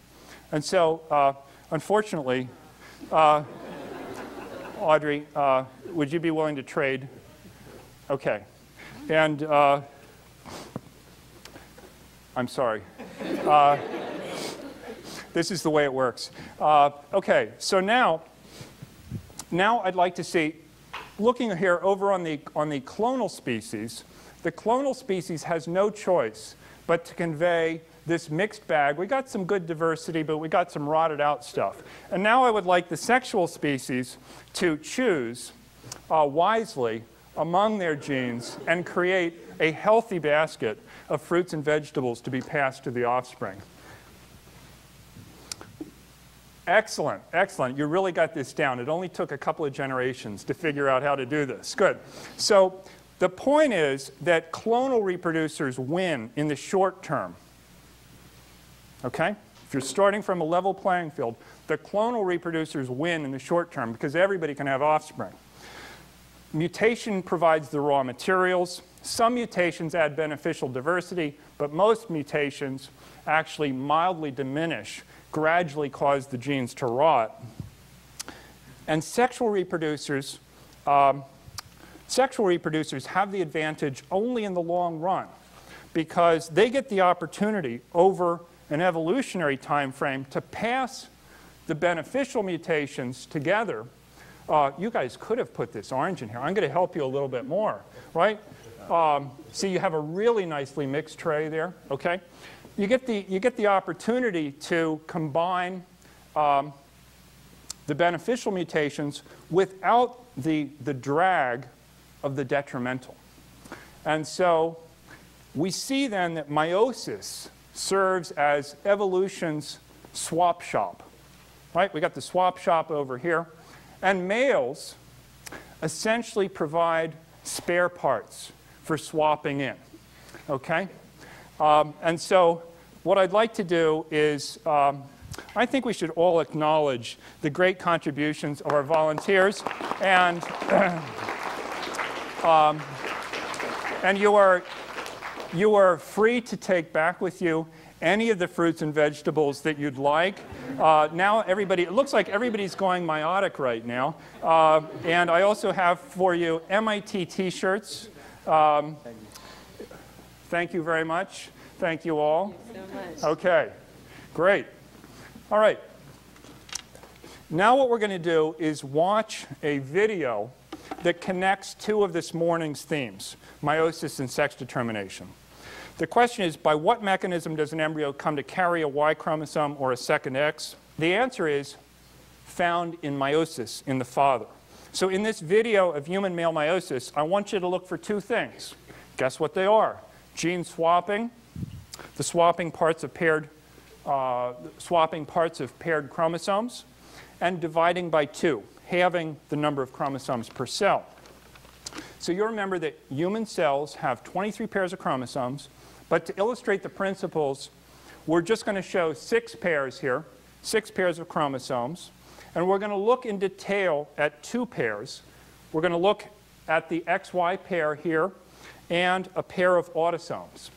And so, uh, unfortunately, uh, Audrey, uh, would you be willing to trade? Okay. And uh, I'm sorry. Uh, this is the way it works. Uh, okay, so now, now I'd like to see, looking here over on the, on the clonal species, the clonal species has no choice but to convey this mixed bag. We got some good diversity, but we got some rotted out stuff. And now I would like the sexual species to choose uh, wisely among their genes and create a healthy basket of fruits and vegetables to be passed to the offspring. Excellent, excellent. You really got this down. It only took a couple of generations to figure out how to do this. Good. So the point is that clonal reproducers win in the short term. Okay? If you're starting from a level playing field, the clonal reproducers win in the short term because everybody can have offspring. Mutation provides the raw materials. Some mutations add beneficial diversity, but most mutations actually mildly diminish, gradually cause the genes to rot. And sexual reproducers, um, sexual reproducers have the advantage only in the long run because they get the opportunity over an evolutionary time frame to pass the beneficial mutations together. Uh, you guys could have put this orange in here. I'm going to help you a little bit more, right? Um, see, you have a really nicely mixed tray there, okay? You get the, you get the opportunity to combine um, the beneficial mutations without the, the drag of the detrimental. And so we see then that meiosis serves as evolution's swap shop. Right? We got the swap shop over here. And males essentially provide spare parts for swapping in. Okay? Um, and so what I'd like to do is um, I think we should all acknowledge the great contributions of our volunteers. And, *clears throat* um, and you, are, you are free to take back with you any of the fruits and vegetables that you'd like. Uh, now everybody, it looks like everybody's going meiotic right now. Uh, and I also have for you MIT t-shirts. Um, thank you very much. Thank you all. Thank so okay, great. All right. Now what we're going to do is watch a video that connects two of this morning's themes, meiosis and sex determination. The question is, by what mechanism does an embryo come to carry a Y chromosome or a second X? The answer is found in meiosis in the father. So in this video of human male meiosis, I want you to look for two things. Guess what they are? Gene swapping, the swapping parts of paired, uh, swapping parts of paired chromosomes, and dividing by two, halving the number of chromosomes per cell. So you remember that human cells have 23 pairs of chromosomes, but to illustrate the principles, we're just going to show six pairs here, six pairs of chromosomes. And we're going to look in detail at two pairs. We're going to look at the XY pair here and a pair of autosomes.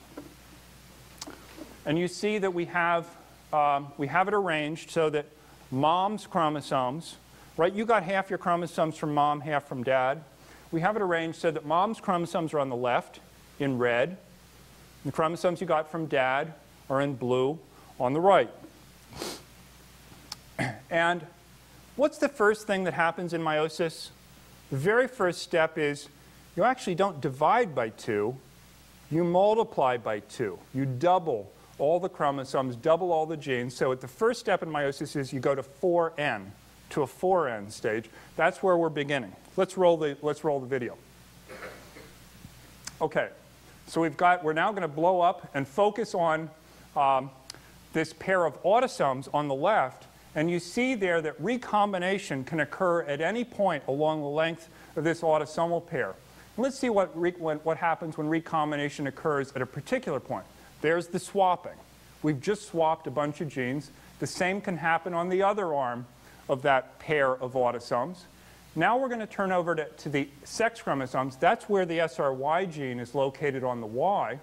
And you see that we have, um, we have it arranged so that mom's chromosomes, right? You got half your chromosomes from mom, half from dad. We have it arranged so that mom's chromosomes are on the left in red. The chromosomes you got from dad are in blue on the right. *clears throat* And what's the first thing that happens in meiosis? The very first step is you actually don't divide by 2, you multiply by 2. You double all the chromosomes, double all the genes. So at the first step in meiosis is you go to 4n, to a 4n stage. That's where we're beginning. Let's roll the, let's roll the video. Okay, so we've got, we're now going to blow up and focus on um, this pair of autosomes on the left. And you see there that recombination can occur at any point along the length of this autosomal pair. let's see what, what happens when recombination occurs at a particular point. There's the swapping. We've just swapped a bunch of genes. The same can happen on the other arm of that pair of autosomes. Now we're going to turn over to, to, the sex chromosomes. That's where the SRY gene is located on the Y.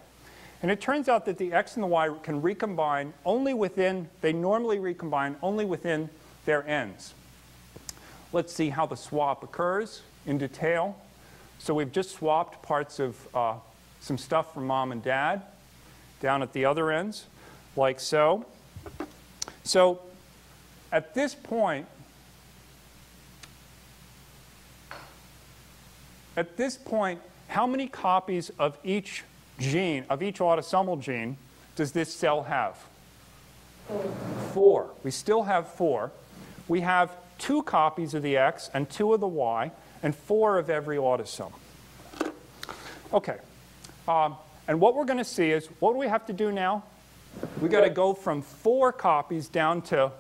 And it turns out that the X and the Y can recombine only within, they normally recombine only within their ends. Let's see how the swap occurs in detail. So we've just swapped parts of uh, some stuff from mom and dad down at the other ends, like so. So at this point, at this point, how many copies of each gene, of each autosomal gene, does this cell have? Four. We still have four. We have two copies of the X and two of the Y, and four of every autosome. Okay. Um, and what we're going to see is, what do we have to do now? we got to go from four copies down to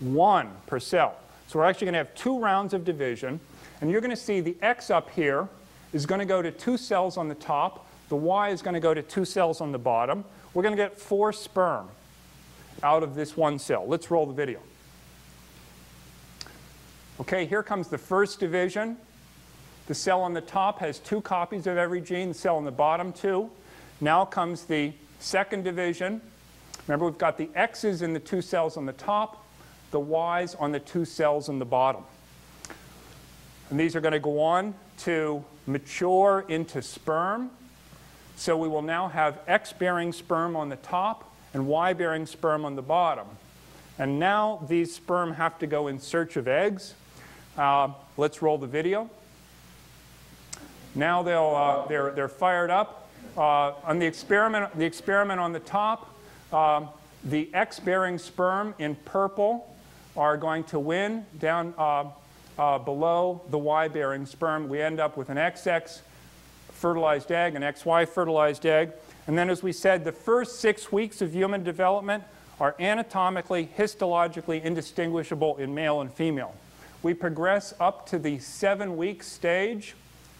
one per cell. So we're actually going to have two rounds of division. And you're going to see the X up here is going to go to two cells on the top. The Y is going to go to two cells on the bottom. We're going to get four sperm out of this one cell. Let's roll the video. Okay, here comes the first division. The cell on the top has two copies of every gene, the cell on the bottom two. Now comes the second division. Remember, we've got the X's in the two cells on the top, the Y's on the two cells on the bottom. And these are going to go on to mature into sperm. So we will now have X-bearing sperm on the top and Y-bearing sperm on the bottom. And now these sperm have to go in search of eggs. Uh, let's roll the video. Now they'll, uh, they're, they're fired up. Uh, on the experiment, the experiment on the top, um, the X-bearing sperm in purple are going to win down uh, uh, below the Y-bearing sperm. We end up with an XX fertilized egg, an XY fertilized egg. And then, as we said, the first six weeks of human development are anatomically, histologically indistinguishable in male and female. We progress up to the seven-week stage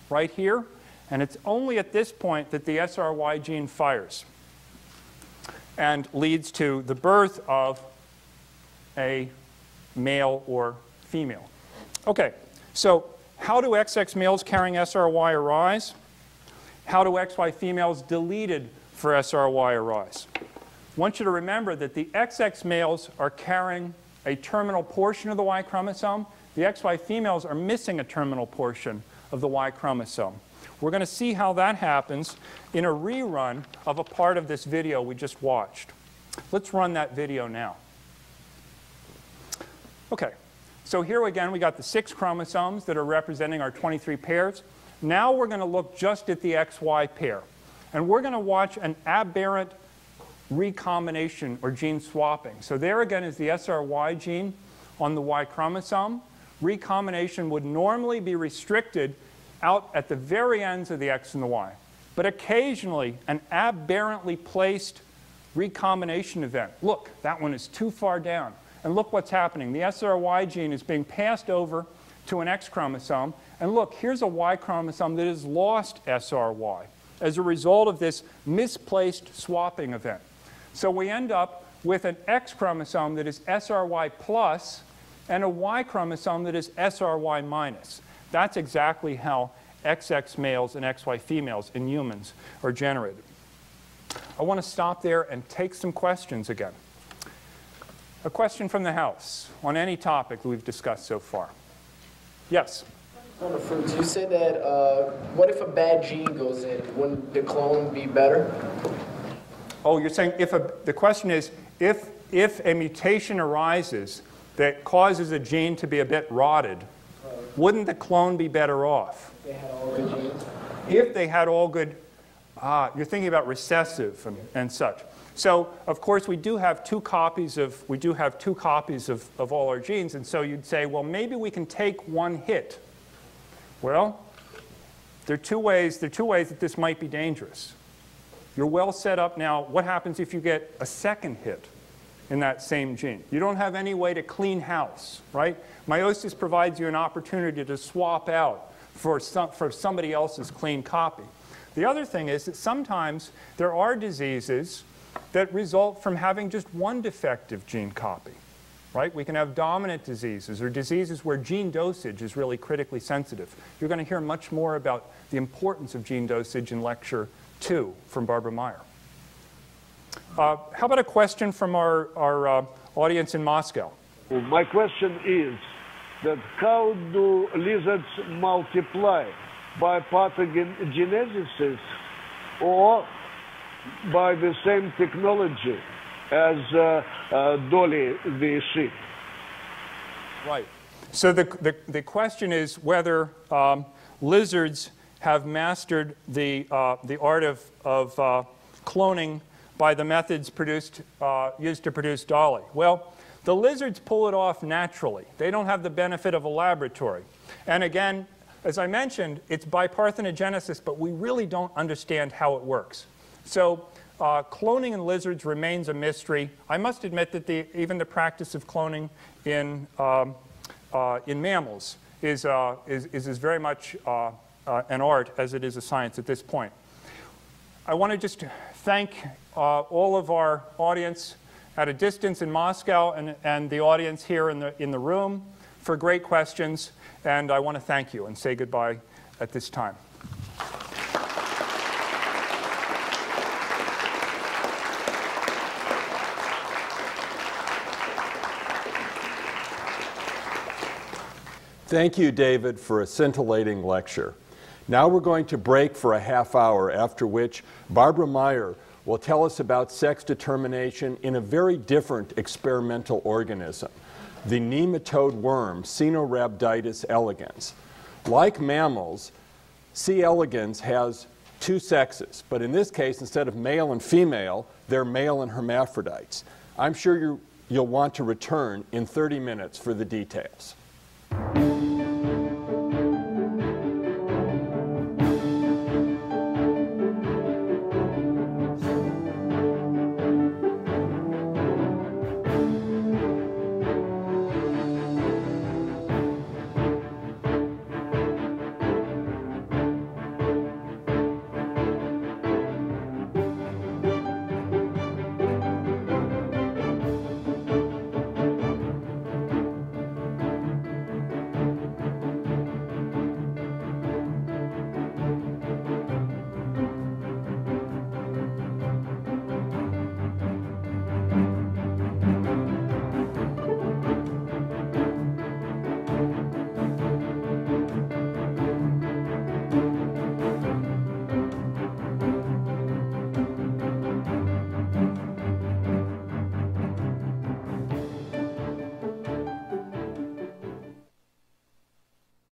right here, and it's only at this point that the SRY gene fires and leads to the birth of a male or female. Okay, so how do XX males carrying SRY arise? How do XY females deleted for SRY arise? I want you to remember that the XX males are carrying a terminal portion of the Y chromosome. The XY females are missing a terminal portion of the Y chromosome. We're going to see how that happens in a rerun of a part of this video we just watched. Let's run that video now. Okay, so here again we got the six chromosomes that are representing our 23 pairs. Now we're going to look just at the XY pair. And we're going to watch an aberrant recombination or gene swapping. So there again is the SRY gene on the Y chromosome. Recombination would normally be restricted out at the very ends of the X and the Y. But occasionally, an aberrantly placed recombination event. Look, that one is too far down. And look what's happening. The SRY gene is being passed over to an X chromosome. And look, here's a Y chromosome that has lost SRY as a result of this misplaced swapping event. So we end up with an X chromosome that is SRY plus and a Y chromosome that is SRY minus. That's exactly how XX males and XY females in humans are generated. I want to stop there and take some questions again. A question from the House on any topic we've discussed so far. Yes? On the fruits, you said that uh, what if a bad gene goes in? Wouldn't the clone be better? Oh, you're saying if a, the question is if, if a mutation arises that causes a gene to be a bit rotted, wouldn't the clone be better off? They had all good genes. If they had all good, ah, you're thinking about recessive and, and such. So, of course, we do have two copies of, we do have two copies of, of all our genes, and so you'd say, well, maybe we can take one hit. Well, there are two ways, there are two ways that this might be dangerous. You're well set up now. What happens if you get a second hit in that same gene? You don't have any way to clean house, right? Meiosis provides you an opportunity to swap out for, some, for somebody else's clean copy. The other thing is that sometimes there are diseases that result from having just one defective gene copy. Right? We can have dominant diseases or diseases where gene dosage is really critically sensitive. You're going to hear much more about the importance of gene dosage in lecture two from Barbara Meyer. Uh, how about a question from our, our uh, audience in Moscow? Well, my question is that how do lizards multiply? By pathogenesis or by the same technology as uh, uh, Dolly the sheep? Right. So the, the, the question is whether um, lizards have mastered the, uh, the art of, of uh, cloning by the methods produced, uh, used to produce Dolly. Well, the lizards pull it off naturally. They don't have the benefit of a laboratory. And again, as I mentioned, it's by parthenogenesis, but we really don't understand how it works. So uh, cloning in lizards remains a mystery. I must admit that the, even the practice of cloning in, um, uh, in mammals is, uh, is, is, is, very much uh, uh, an art as it is a science at this point. I want to just thank uh, all of our audience at a distance in Moscow and, and the audience here in the, in the room for great questions. And I want to thank you and say goodbye at this time. Thank you, David, for a scintillating lecture. Now we're going to break for a half hour, after which Barbara Meyer will tell us about sex determination in a very different experimental organism, the nematode worm, Caenorhabditis elegans. Like mammals, C. elegans has two sexes, but in this case, instead of male and female, they're male and hermaphrodites. I'm sure you, will want to return in 30 minutes for the details.